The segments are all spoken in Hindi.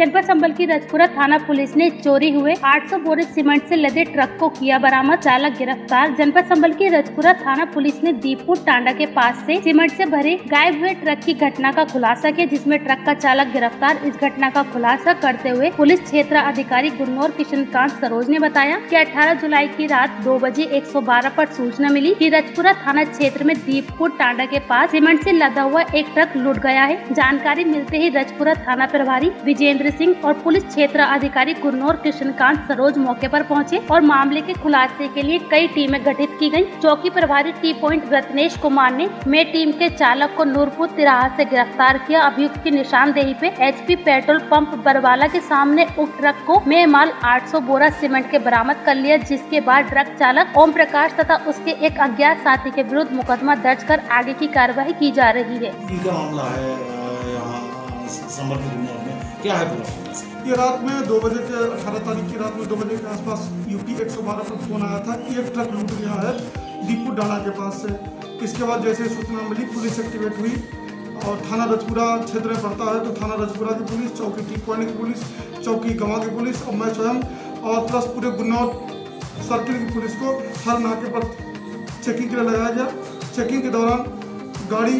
जनपद संबल की रजपुरा थाना पुलिस ने चोरी हुए 800 बोरे सीमेंट से लदे ट्रक को किया बरामद, चालक गिरफ़्तार। जनपद संबल की रजपुरा थाना पुलिस ने दीपपुर टांडा के पास से सीमेंट से भरे गायब हुए ट्रक की घटना का खुलासा किया, जिसमें ट्रक का चालक गिरफ़्तार। इस घटना का खुलासा करते हुए पुलिस क्षेत्र अधिकारी गुन्नौर किशन कांत सरोज ने बताया की अठारह जुलाई की रात दो बजे एक सौ बारह सूचना मिली की रजपुरा थाना क्षेत्र में दीपपुर टांडा के पास सीमेंट ऐसी लदा हुआ एक ट्रक लुट गया है। जानकारी मिलते ही रजपुरा थाना प्रभारी विजेंद्र सिंह और पुलिस क्षेत्र अधिकारी गुरनौर कृष्णकांत सरोज मौके पर पहुँचे और मामले के खुलासे के लिए कई टीमें गठित की गई चौकी प्रभारी टी पॉइंट रत्नेश कुमार ने मे टीम के चालक को नूरपुर तिराहा से गिरफ़्तार किया। अभियुक्त की निशानदेही पे एचपी पेट्रोल पंप बरवाला के सामने उप ट्रक को मे माल 800 बोरा सीमेंट के बरामद कर लिया, जिसके बाद ट्रक चालक ओम प्रकाश तथा उसके एक अज्ञात साथी के विरुद्ध मुकदमा दर्ज कर आगे की कार्रवाई की जा रही है। समर्पित में। क्या है पूरा ये रात में दो बजे के अठारह तारीख की रात में दो बजे के आसपास यूपी 112 पर फ़ोन आया था कि एक ट्रक लूट गया है दीपू डाना के पास से। इसके बाद जैसे सूचना मिली, पुलिस एक्टिवेट हुई और थाना रजपुरा क्षेत्र में पड़ता है तो थाना रजपुरा की पुलिस, चौकी टी पॉइंट की पुलिस, चौकी गवा की पुलिस और मैं स्वयं और प्लस पूरे गुन्नौर सर्किल की पुलिस को हर नाके पर चेकिंग के लिए लगाया गया। चेकिंग के दौरान गाड़ी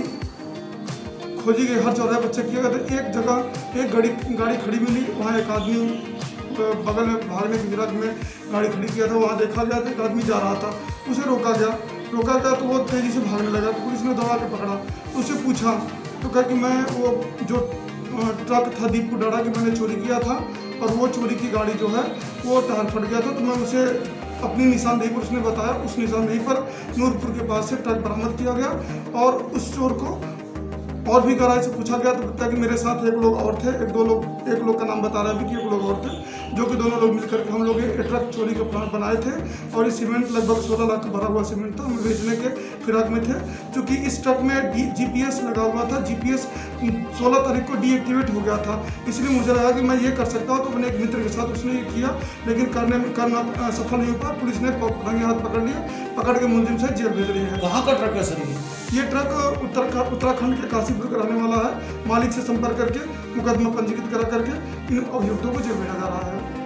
खोजी गई, हर चौदह बच्चे किया गया तो एक जगह एक गाड़ी गाड़ी खड़ी मिली वहाँ एक आदमी बगल में भागने की गिरज में गाड़ी खड़ी किया था, वहाँ देखा गया तो एक आदमी जा रहा था, उसे रोका गया रोका गया तो वो तेज़ी से भागने लगा तो पुलिस ने दौड़ा के पकड़ा तो उससे पूछा तो कहा कि मैं वो जो ट्रक था दीपू डाड़ा की मैंने चोरी किया था, और वो चोरी की गाड़ी जो है, वो टायर फट गया था तो मैं उसे अपनी निशानदेही पर, उसने बताया, उस निशानदेही पर नूरपुर के पास से ट्रक बरामद किया गया, और उस चोर को और भी गहराई से पूछा गया तो बताया कि मेरे साथ एक लोग और थे, एक दो लोग, एक लोग का नाम बता रहा है कि एक लोग और थे, जो कि दोनों लोग मिलकर के हम लोग एक ट्रक चोरी का प्लान बनाए थे और ये सीमेंट लगभग सोलह लाख का भरा हुआ सीमेंट था, हम बेचने के फिराक में थे क्योंकि इस ट्रक में जी लगा हुआ था जी सोलह तारीख को डीएक्टिवेट हो गया था, इसलिए मुझे लगा कि मैं ये कर सकता हूँ तो मैंने एक मित्र के साथ उसने ये किया, लेकिन करने में, करना सफल नहीं हो पाया पुलिस ने रंगे हाथ पकड़ लिया पकड़ के मुलजिम से जेल भेज रही है। कहाँ का ट्रक है सर ये ट्रक उत्तर उत्तराखंड के काशीपुर का रहने वाला है। मालिक से संपर्क करके, मुकदमा पंजीकृत करा करके, इन अभियुक्तों को जेल भेजा जा रहा है।